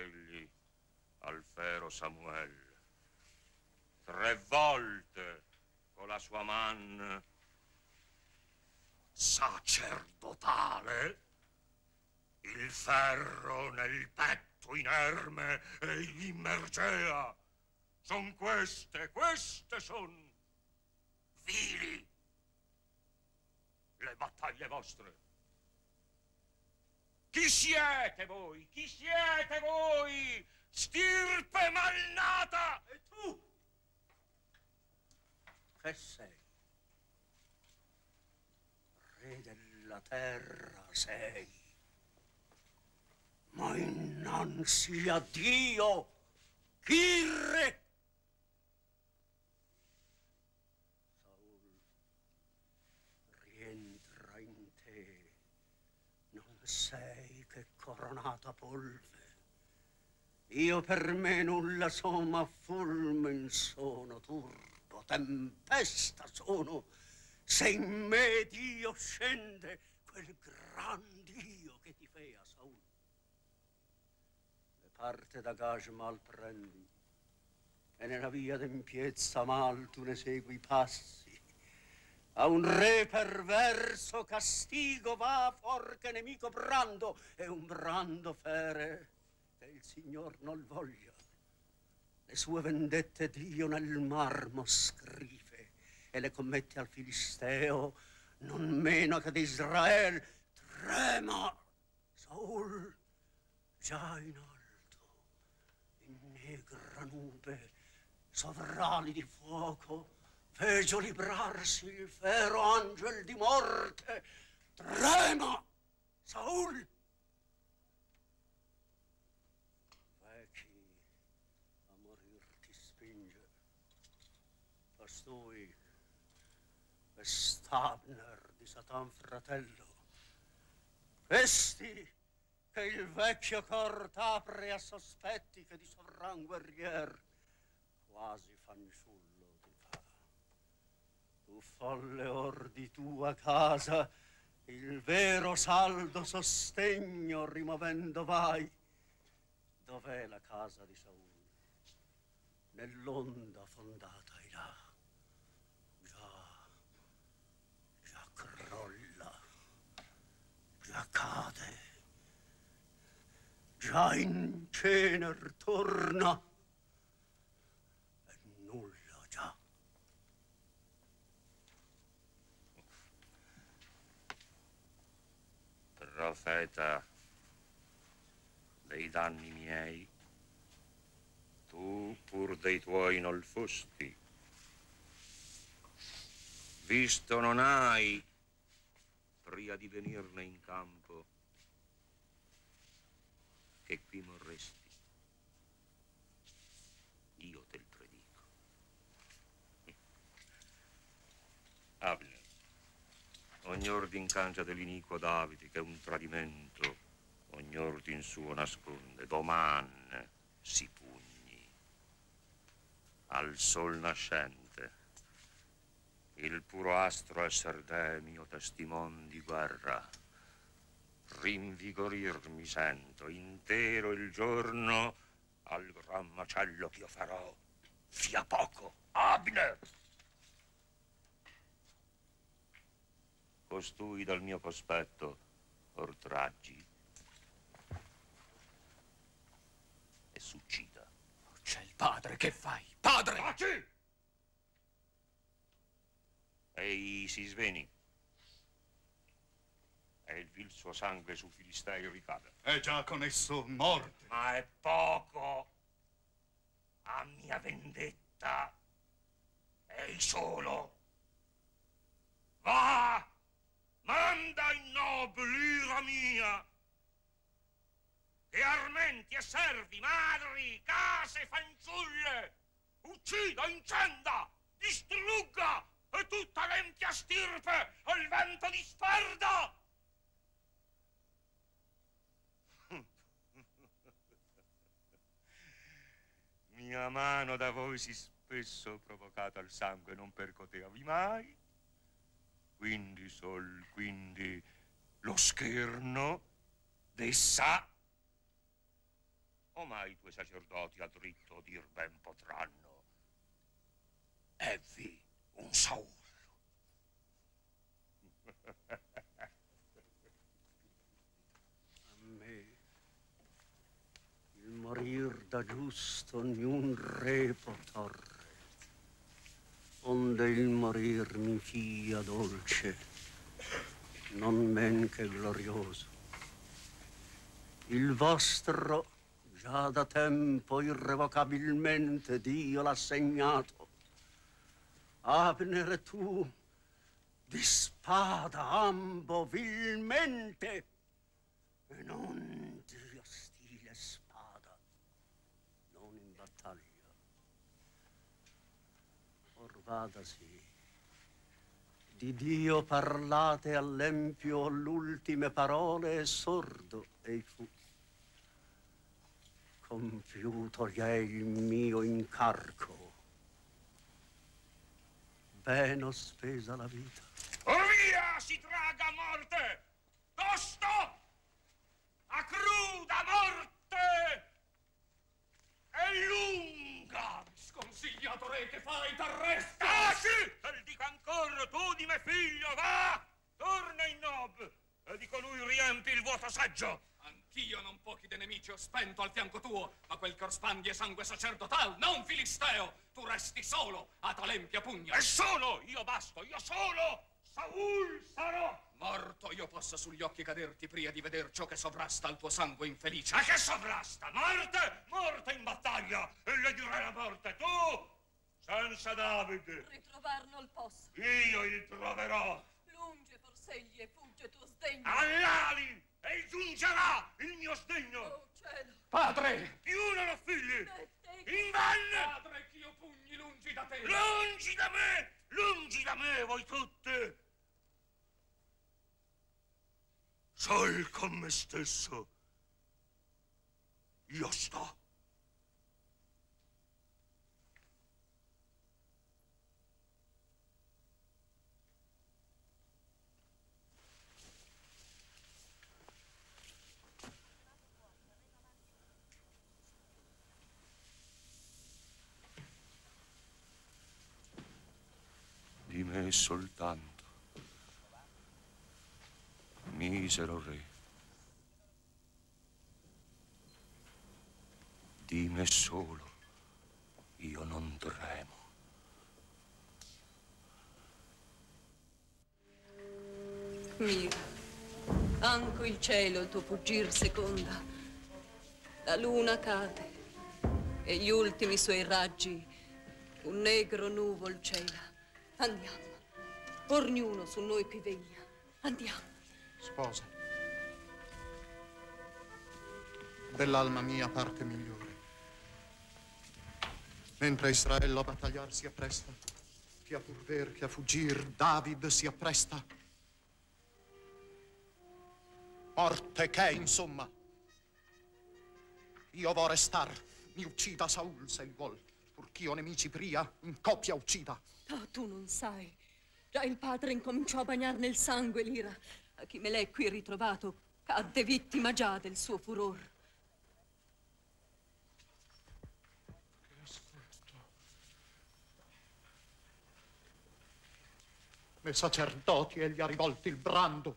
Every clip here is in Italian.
egli al fero Samuel. Tre volte con la sua man sacerdotale il ferro nel petto inerme e immergea. Son queste, queste son vili le battaglie vostre. Chi siete voi? Chi siete voi? Stirpe malnata! E tu? Che sei? Re della terra sei. Ma innanzi a Dio, chi re? Sei che coronata polve. Io per me nulla so, ma fulmen sono, turbo, tempesta sono. Se in me Dio scende, quel gran Dio che ti fea, Saul. Le parte da gage mal prendi, e nella via d'empiezza mal tu ne segui i passi a un re perverso castigo va forche nemico brando e un brando fere che il signor non voglia. Le sue vendette dio nel marmo scrive e le commette al filisteo non meno che di Israel. Trema Saul già in alto in negra nube sovrali di fuoco fece librarsi il fero angel di morte. Trema, Saul! Vecchi a morir ti spinge. Costui è Stabner di Satan fratello. Questi che il vecchio cor t'apre a sospetti che di sovran guerrier quasi fanciullo tu folle or di tua casa il vero saldo sostegno rimovendo vai. Dov'è la casa di Saul? Nell'onda fondata è là. Già già crolla già cade già in cener torna profeta dei danni miei, tu pur dei tuoi non fosti. Visto non hai, prima di venirne in campo, che qui morresti. Io te il predico. Abner ogni ordine cancia dell'iniquo Davide che è un tradimento, ogni ordine suo nasconde, doman si pugni al sol nascente. Il puro astro esser de mio testimon di guerra. Rinvigorir mi sento intero il giorno al gran macello che io farò. Fia poco, Abner! Costui dal mio cospetto ortraggi e succida. C'è il padre, che fai? Padre! Taci! Ehi, si sveni. E il vil suo sangue su Filistei ricade. È già con esso morte. Ma è poco. A mia vendetta. Ei solo. Va! Manda in nobili ira mia. E armenti e servi, madri, case, fanciulle, uccida, incenda, distrugga e tutta l'empia stirpe al vento disperda. Mia mano da voi si spesso provocata al sangue non percoteavi mai quindi sol, quindi lo scherno d'essa Omai i tuoi sacerdoti a dritto dir ben potranno. Evvi un Saul. A me il morir da giusto ognun re potorre, onde il morir mi fia dolce, non men che glorioso. Il vostro già da tempo irrevocabilmente Dio l'ha segnato. Abner tu di spada ambo vilmente e non di ostile spada, non in battaglia. Vadasi, di Dio parlate all'empio l'ultime parole e sordo ei fu. Compiuto gli è il mio incarco. Ben ho spesa la vita. Or via si traga morte! Tosto! A cruda morte! E lunga! Sconsigliato re che fai, t'arresta! Taci! Te dico ancora, tu di me figlio, va! Torna in nob e di colui riempi il vuoto saggio. Anch'io non pochi de nemici ho spento al fianco tuo, ma quel cor spandi è sangue sacerdotal, non filisteo! Tu resti solo a talempia pugna. E solo io basto, io solo! Saul sarò! Morto io possa sugli occhi caderti pria di veder ciò che sovrasta al tuo sangue infelice. Ma che sovrasta? Morte? Morte in battaglia! E le direi la morte, tu! Senza David! Ritrovarlo il posso. Io il troverò! Lunge forsegli e fugge tuo sdegno. All'ali! E giungerà il mio sdegno! Oh cielo, Padre! Più non ho figli! te Inganne! Padre, ch'io pugni lungi da te! Lungi da me! Lungi da me, voi tutte! Sol con me stesso. Io sto. Me soltanto, misero re. Di me solo, io non tremo. Mira, anco il cielo il tuo fuggir seconda. La luna cade e gli ultimi suoi raggi un negro nuvol cela. Andiamo. Ognuno su noi qui veglia. Andiamo. Sposa, dell'alma mia parte migliore. Mentre Israele a battagliar si appresta, che a pur ver che a fuggir David si appresta. Morte che, insomma. Io vo restar, mi uccida Saul se il vuol, purch'io nemici pria in coppia uccida. Oh, tu non sai. Già il padre incominciò a bagnare nel sangue l'ira. A chi me l'è qui ritrovato, cadde vittima già del suo furor. Ne sacerdoti egli ha rivolto il brando.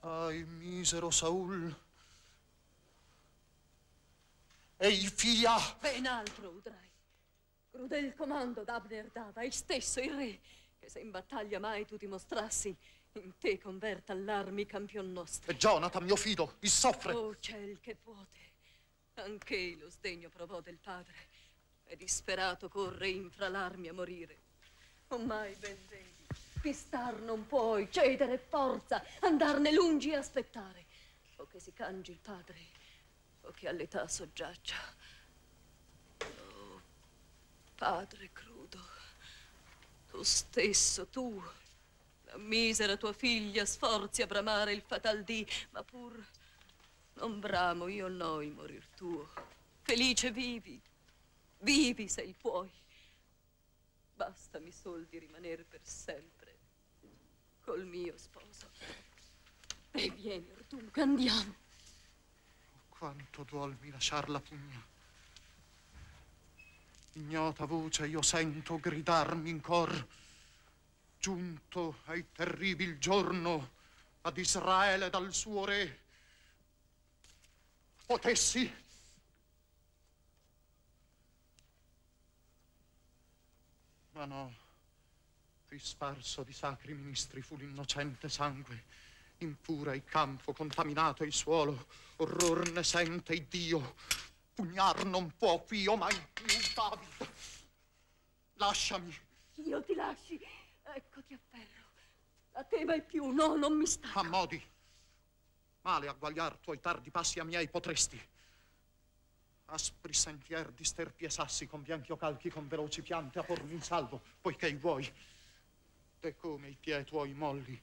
Ai, misero Saul. Ei fia! Ben altro udrai. Crudel comando d'Abner dava, il stesso il re, che se in battaglia mai tu ti mostrassi, in te converta all'armi campion nostro. E Jonathan, mio fido, il soffre. Oh ciel che puote, anche lo sdegno provò del padre, e disperato corre infra l'armi a morire. Ormai ben vedi, pistar non puoi, cedere forza, andarne lungi e aspettare, o che si cangi il padre, o che all'età soggiaccia. Oh, padre crudo, tu stesso, tu, la misera tua figlia, sforzi a bramare il fatal dì, ma pur non bramo io no il morir tuo. Felice vivi, vivi se il puoi. Bastami sol di rimanere per sempre col mio sposo. E vieni dunque, andiamo. Quanto duolmi lasciar la pugna. Ignota voce io sento gridarmi in cor. Giunto ai terribil giorno ad Israele dal suo re. Potessi Ma no, risparso di sacri ministri fu l'innocente sangue. Impura il campo, contaminato il suolo, orror ne sente il Dio. Pugnar non può qui, mai più, David. Lasciami. Io ti lasci. Ecco ti afferro. A te mai più, no, non mi sta. A modi. Male a guagliar tuoi tardi passi a miei potresti. Aspri sentier di sterpi e sassi con bianchi o calchi, con veloci piante a pormi in salvo, poiché vuoi. E come i piedi tuoi molli,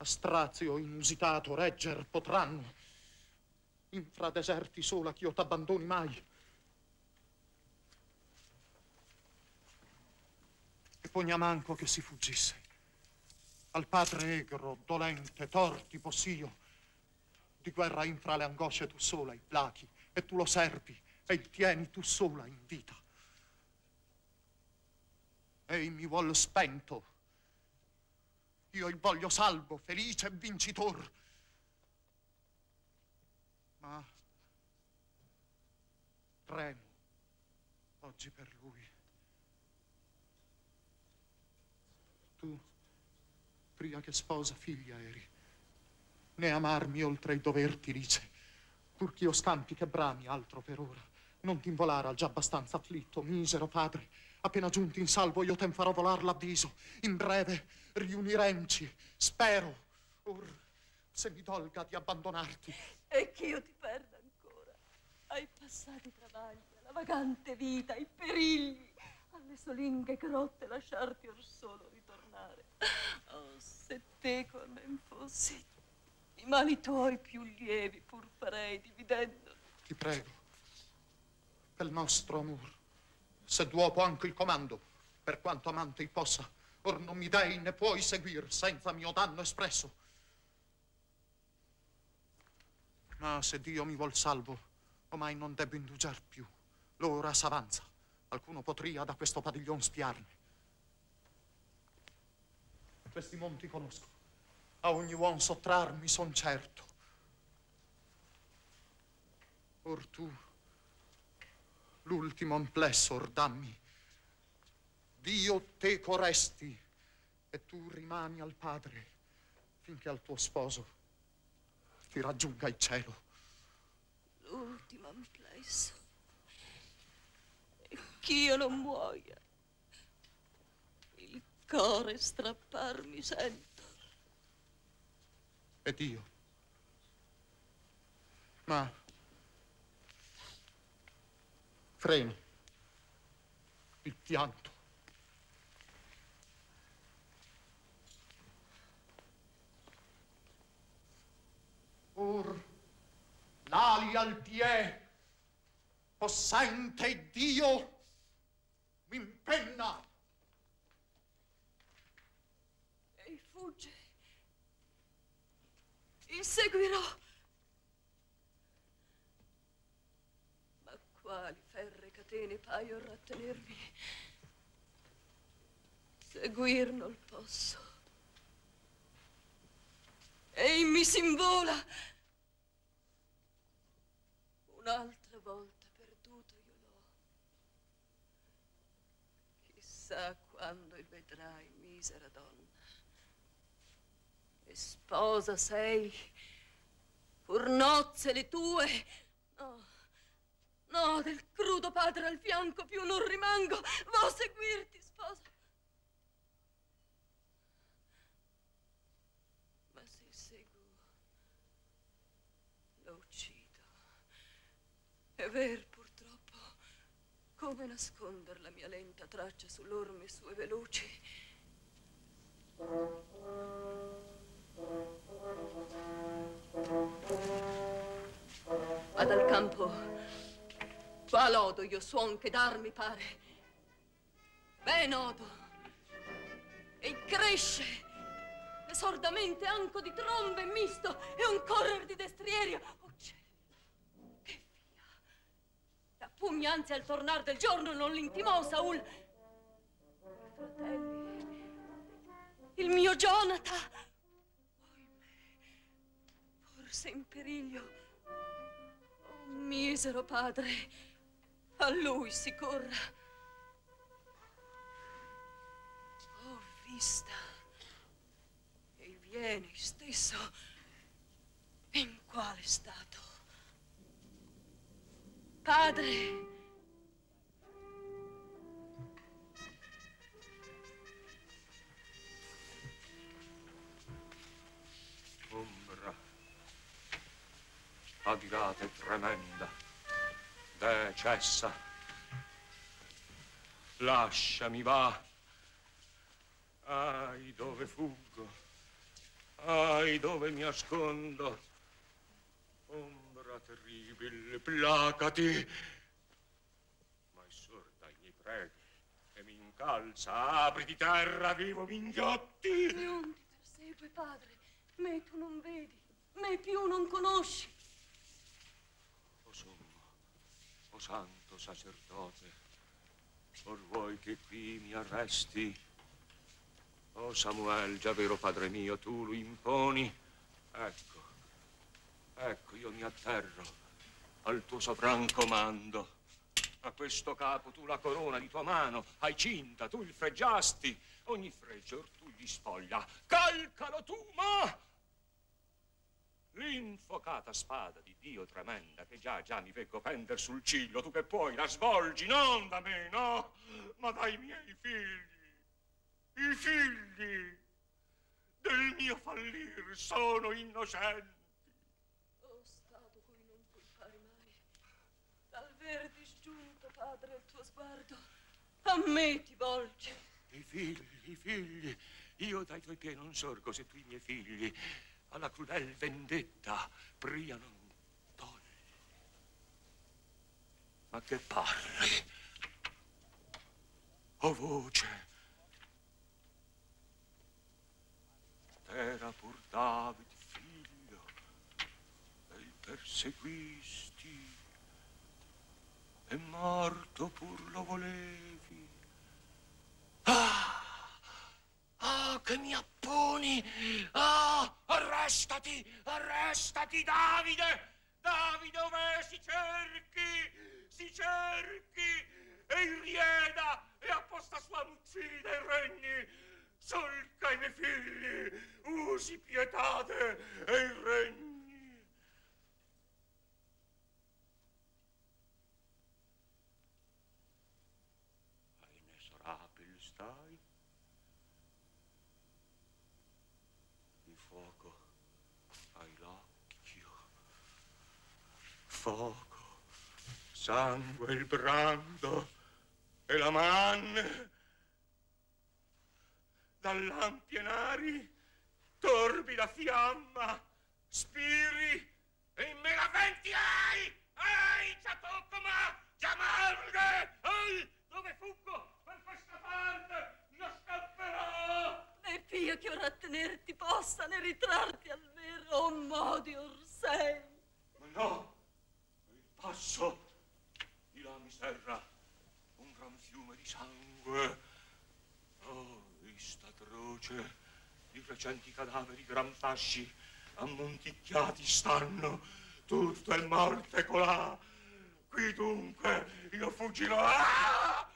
a strazio inusitato, regger potranno. Infra deserti sola ch'io t'abbandoni mai. E pogna manco che si fuggisse. Al padre egro, dolente, torti possio, di guerra infra le angosce tu sola i plachi, e tu lo servi, e il tieni tu sola in vita. Ei mi vuol spento. Io il voglio salvo, felice e vincitor. Ma tremo oggi per lui. Tu, prima che sposa figlia eri, né amarmi oltre il dover ti dice, pur ch'io scampi che brami altro per ora. Non t'involare al già abbastanza afflitto, misero padre. Appena giunti in salvo io ten farò volar l'avviso. In breve riuniremci, spero. Or se mi dolga di abbandonarti. E che io ti perda ancora. Ai passati travagli, alla vagante vita, ai perigli, alle solinghe grotte lasciarti or solo ritornare. Oh, se te con me fossi, i mali tuoi più lievi pur farei dividendo. Ti prego pel nostro amor. Se duopo anche il comando, per quanto amante possa, or non mi dei ne puoi seguir senza mio danno espresso. Ma se Dio mi vuol salvo, omai non debbo indugiar più. L'ora s'avanza. Alcuno potria da questo padiglion spiarmi. Questi monti conosco. A ogni uomo sottrarmi son certo. Or tu l'ultimo amplessor dammi. Dio te coresti e tu rimani al Padre finché al tuo sposo ti raggiunga il cielo. L'ultimo amplesso. E ch'io non muoia. Il cuore strapparmi sento. Ed io? Ma freni il pianto. Or l'ali al pie, possente Dio, mi impenna. E fugge. Inseguirò. quali ferre catene paio a tenermi. Seguir non posso. Ei mi s'invola. Un'altra volta perduto io l'ho. Chissà quando il vedrai, misera donna. E sposa sei, pur nozze le tue. No. No, del crudo padre al fianco più non rimango. Vo seguirti, sposa. Ma se seguo, lo uccido. È ver, purtroppo, come nasconder la mia lenta traccia sull'orme sue veloci. Vado al campo Qual odo io suon che darmi pare? Ben odo. E cresce. E sordamente anco di trombe misto e un correr di destrieri. Oh cielo, che innanzi al tornar del giorno non l'intimò Saul. Fratelli, il mio Jonathan, forse in periglio. Oh, misero padre, a lui si corra. Ho vista e viene stesso in quale stato? Padre! Ombra, adirata e tremenda, de cessa. Lasciami, va. Ai, dove fuggo? Ai, dove mi ascondo? Terribile, placati. Ma è sorda miei preghi e mi incalza. Apri di terra, vivo, mi inghiotti. Non ti persegue, padre. Me tu non vedi, me più non conosci. O sommo, o santo sacerdote, or vuoi che qui mi arresti? O Samuel, già vero padre mio, tu lo imponi? Ecco, ecco, io mi atterro al tuo sovran comando. A questo capo tu la corona di tua mano hai cinta, tu il freggiasti. Ogni fregio or tu gli spoglia. Calcalo tu, ma... L'infocata spada di Dio tremenda che già, già mi veggo pender sul ciglio, tu che puoi la svolgi, non da me, no, ma dai miei figli. I figli del mio fallir sono innocenti. Oh, stato cui non colpare mai. Dal ver disgiunto, padre, il tuo sguardo a me ti volge. I figli, i figli, io dai tuoi piedi non sorgo se tu i miei figli alla crudel vendetta pria non togli. Ma che parli? O voce? T'era pur David figlio e il perseguisti e morto pur lo volevi. Ah! Ah, che mi apponi! Ah, arrestati! Arrestati, Davide! Davide, ove si cerchi? Si cerchi! E irrieda e apposta sua uccide e regni! Solca i miei figli! Usi pietate e i regni! A inesorabil stai? di fuoco ai l'occhio. Fuoco, sangue, il brando e la man. Dall'ampie nari, torbida fiamma, spiri e in me la venti ai! Ai, già tocco, ma già malde! Ai, dove fuggo? Per questa parte, io scapperò! Né pio che ora tenerti possa, né ritrarti al vero oh, modi or sei. Ma no, il passo di là mi serra un gran fiume di sangue. Oh, vista atroce, i recenti cadaveri gran fasci ammonticchiati stanno, tutto è morte colà. Qui dunque io fuggirò. Ah!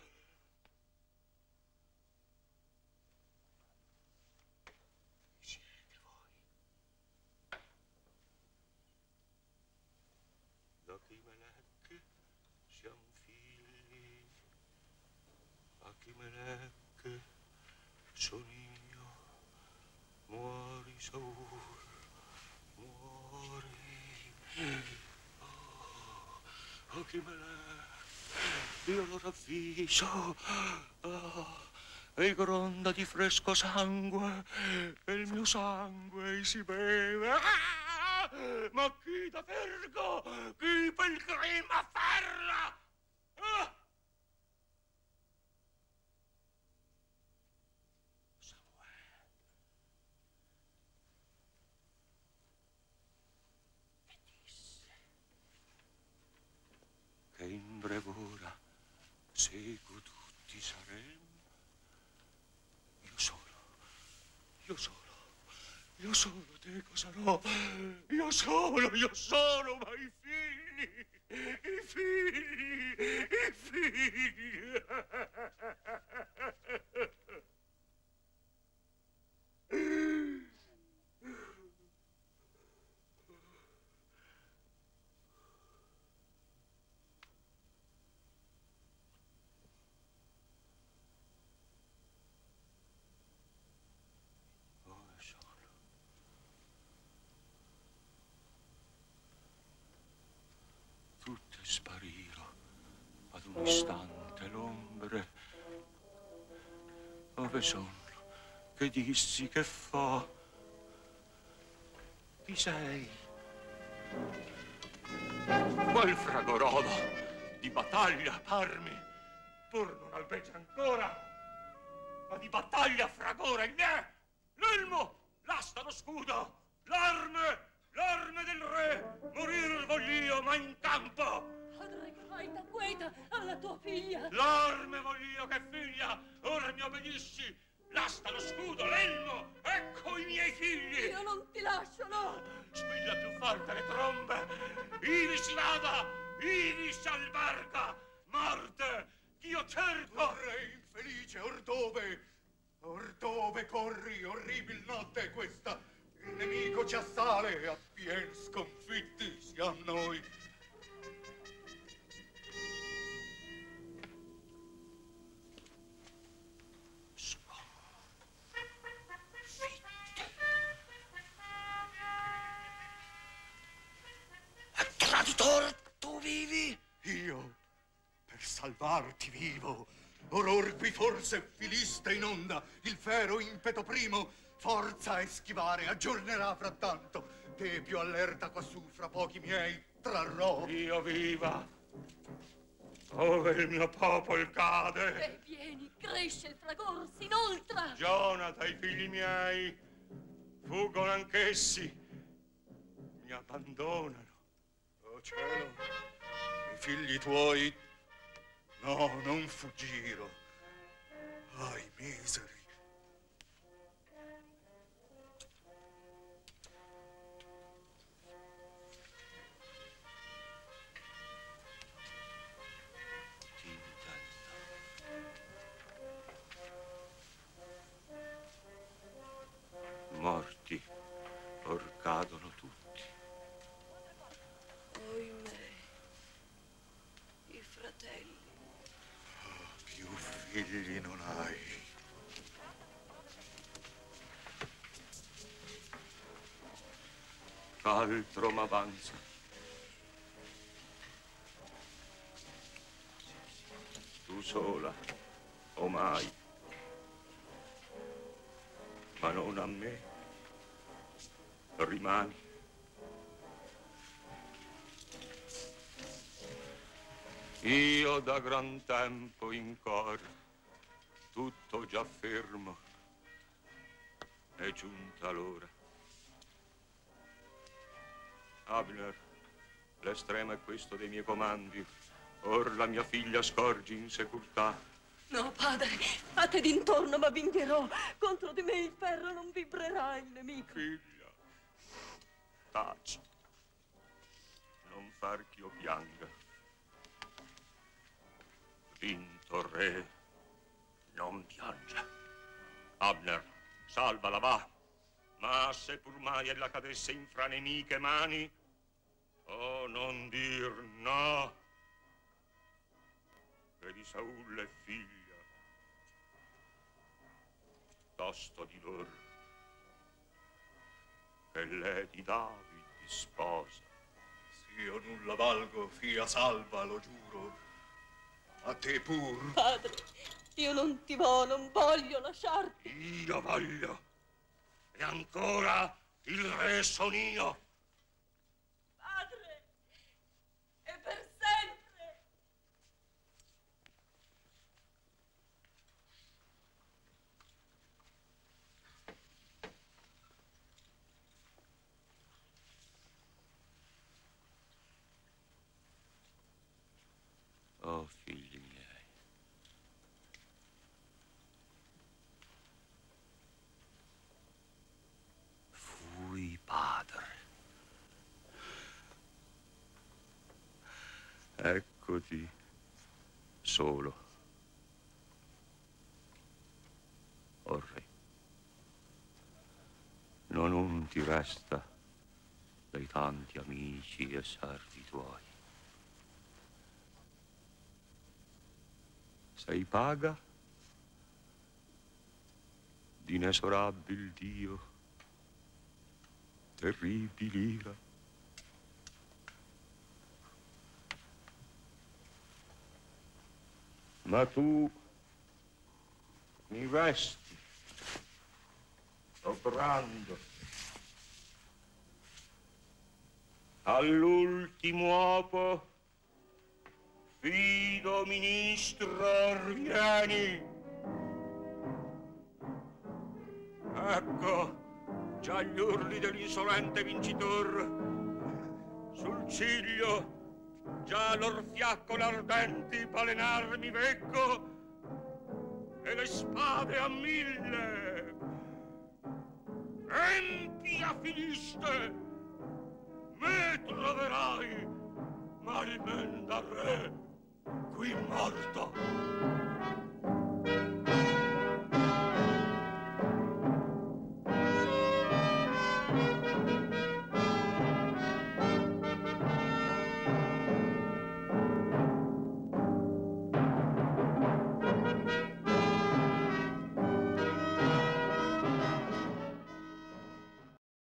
Sono io. Muori, muori. Oh, Achimelech, io lo ravviso. Oh, e gronda di fresco sangue, e il mio sangue si beve. Ah! Ma chi da vergo, chi pelgrima afferra? Ah! Samuele. E disse che in brevore seco tutti saremo. Io solo, io solo, io solo io solo, io solo, ma i figli, i figli, i figli. Ora solo. Tutte sparirono ad un istante l'ombre. Dove sono? Che dissi? Che fa? Chi sei? Quel fragorodo di battaglia, parmi, pur non albeggia ancora, ma di battaglia fragora il mie, l'elmo, l'asta, lo scudo, l'arme, l'arme del re, morir voglio, ma in campo. Padre, da queta alla tua figlia. L'arme voglio che figlia, ora mi obbedissi, l'asta, lo scudo, l'elmo, ecco i miei figli. Io non ti lascio, no. Squilla più forte le trombe, ivi si vada, ivi si alberga, morte, ch'io cerco. Re infelice, or dove? Or dove corri, orribil notte questa? Il nemico ci assale, appien sconfitti siamo noi. Salvarti vivo, or orbi forse filista in onda, il fero impeto primo, forza a schivare, aggiornerà frattanto. Te più allerta quassù, fra pochi miei, trarrò. Io viva, ove il mio popolo cade. E vieni, cresce il fragor, si inoltra. Jonathan, i figli miei, fuggono anch'essi, mi abbandonano. Oh cielo, i figli tuoi, no, non fuggiro. Ai miseri. Altro m'avanza. Tu sola, omai, ma non a me, rimani. Io da gran tempo in cor, tutto già fermo, è giunta l'ora. Abner, l'estremo è questo dei miei comandi. Or la mia figlia scorgi in securtà. No, padre, a te d'intorno ma vincerò. Contro di me il ferro non vibrerà il nemico. Figlia, taci. Non far ch'io pianga. Vinto re, non piange. Abner, salvala, va. Ma se pur mai ella cadesse in fra nemiche mani, oh, non dir no. Che di Saul è figlia, tosto di lor, che lei di David sposa. S'io nulla valgo, fia salva, lo giuro. A te pur. Padre, io non ti vo, non voglio lasciarti. Io voglio. E ancora il re son io. Padre, e per sempre. Oh, figli miei, Eccoti solo. O re, non un ti resta dai tanti amici e servi tuoi. Sei paga d'inesorabil Dio, terribili ira. Ma tu mi vesti, obrando, all'ultimo uopo, fido ministro, vieni. Ecco, già gli urli dell'insolente vincitor. Sul ciglio, già l'orfiaccole ardenti balenarmi vecco e le spade a mille. Empia filiste, me troverai, ma rimenda re, qui morto.